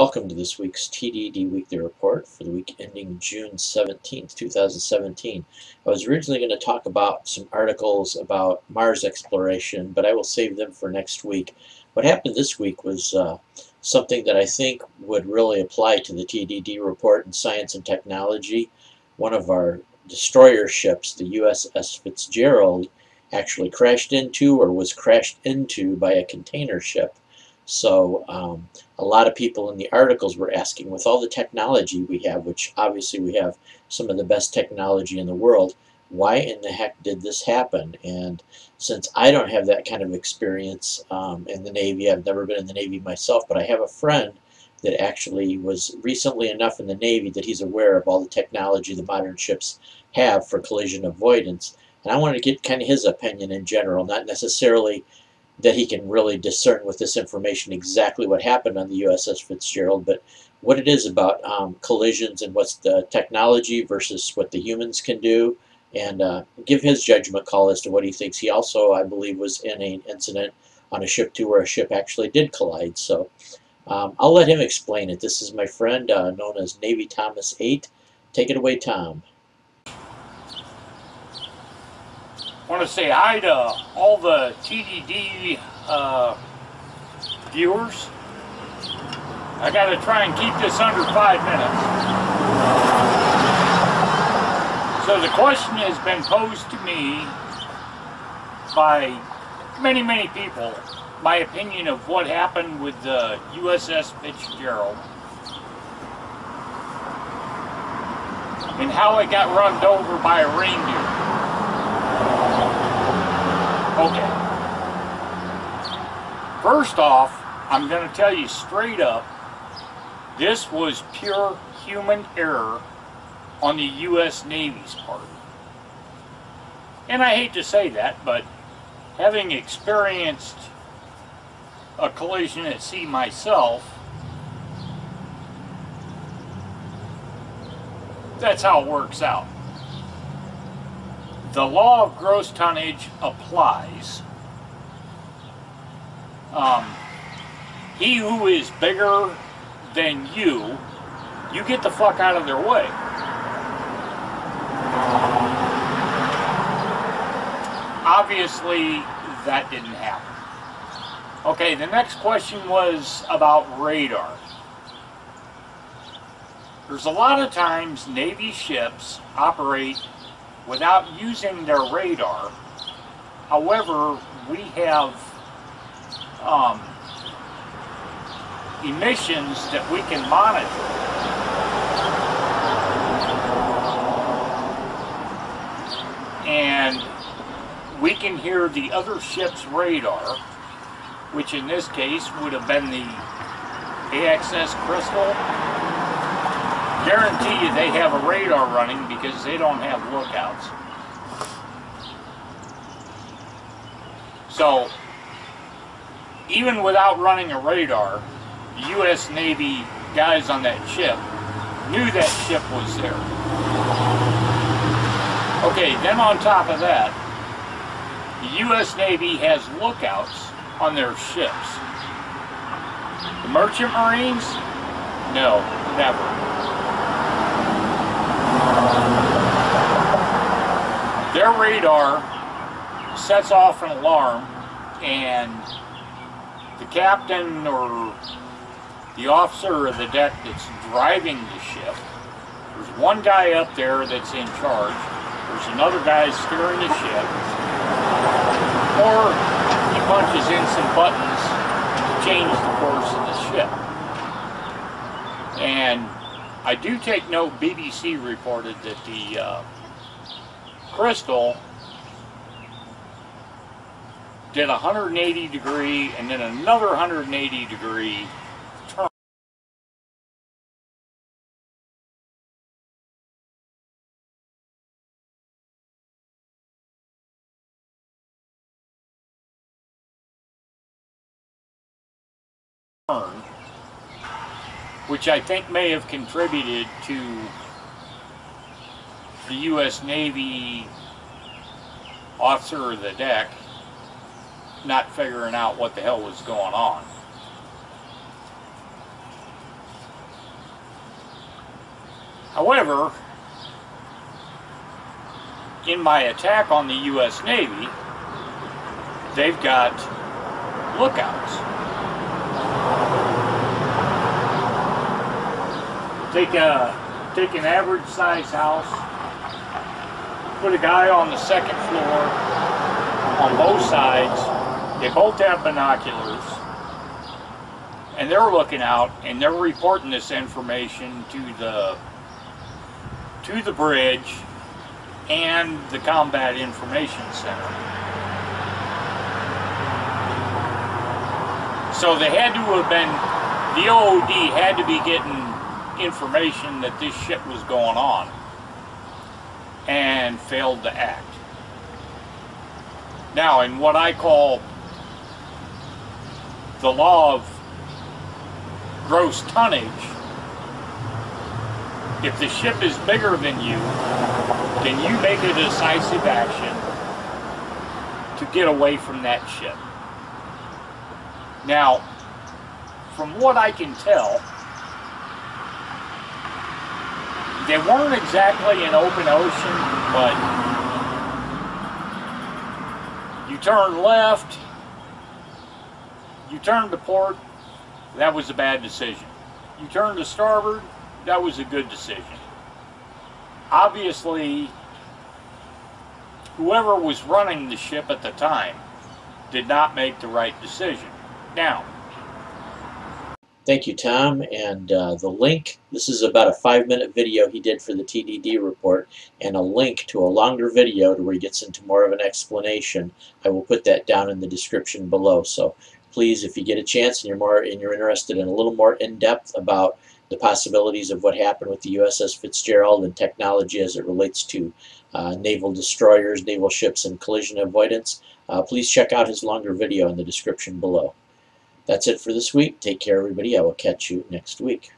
Welcome to this week's TDD Weekly Report for the week ending June 17th, 2017. I was originally going to talk about some articles about Mars exploration, but I will save them for next week. What happened this week was uh, something that I think would really apply to the TDD report in science and technology. One of our destroyer ships, the USS Fitzgerald, actually crashed into or was crashed into by a container ship. So um, a lot of people in the articles were asking, with all the technology we have, which obviously we have some of the best technology in the world, why in the heck did this happen? And since I don't have that kind of experience um, in the Navy, I've never been in the Navy myself, but I have a friend that actually was recently enough in the Navy that he's aware of all the technology the modern ships have for collision avoidance. And I wanted to get kind of his opinion in general, not necessarily that he can really discern with this information exactly what happened on the USS Fitzgerald, but what it is about um, collisions and what's the technology versus what the humans can do, and uh, give his judgment call as to what he thinks. He also, I believe, was in an incident on a ship too where a ship actually did collide. So um, I'll let him explain it. This is my friend uh, known as Navy Thomas 8. Take it away, Tom. Want to say hi to all the TDD uh, viewers. I got to try and keep this under five minutes. So the question has been posed to me by many, many people, my opinion of what happened with the USS Fitzgerald and how it got run over by a reindeer. Okay. First off, I'm going to tell you straight up, this was pure human error on the U.S. Navy's part. And I hate to say that, but having experienced a collision at sea myself, that's how it works out the law of gross tonnage applies. Um, he who is bigger than you, you get the fuck out of their way. Obviously, that didn't happen. Okay, the next question was about radar. There's a lot of times Navy ships operate without using their radar. However, we have um, emissions that we can monitor. And we can hear the other ship's radar, which in this case would have been the ACX Crystal guarantee you they have a radar running because they don't have lookouts. So, even without running a radar, the U.S. Navy guys on that ship knew that ship was there. Okay, then on top of that, the U.S. Navy has lookouts on their ships. The Merchant Marines? No, never. Their radar sets off an alarm and the captain or the officer of the deck that's driving the ship, there's one guy up there that's in charge, there's another guy steering the ship, or he punches in some buttons to change the course of the ship. And I do take note, BBC reported that the uh, Crystal did a 180 degree and then another 180 degree turn. Which I think may have contributed to the U.S. Navy officer of the deck not figuring out what the hell was going on. However, in my attack on the U.S. Navy, they've got lookouts. Take a take an average size house, put a guy on the second floor on both sides. They both have binoculars, and they're looking out and they're reporting this information to the to the bridge and the Combat Information Center. So they had to have been, the OOD had to be getting information that this shit was going on and failed to act. Now, in what I call the law of gross tonnage, if the ship is bigger than you, then you make a decisive action to get away from that ship. Now, from what I can tell, they weren't exactly in open ocean, but you turn left, you turn to port, that was a bad decision. You turn to starboard, that was a good decision. Obviously, whoever was running the ship at the time did not make the right decision. Now, Thank you, Tom. And uh, the link, this is about a five minute video he did for the TDD report, and a link to a longer video to where he gets into more of an explanation. I will put that down in the description below. So please, if you get a chance and you're more and you're interested in a little more in-depth about the possibilities of what happened with the USS Fitzgerald and technology as it relates to uh, naval destroyers, naval ships, and collision avoidance, uh, please check out his longer video in the description below. That's it for this week. Take care, everybody. I will catch you next week.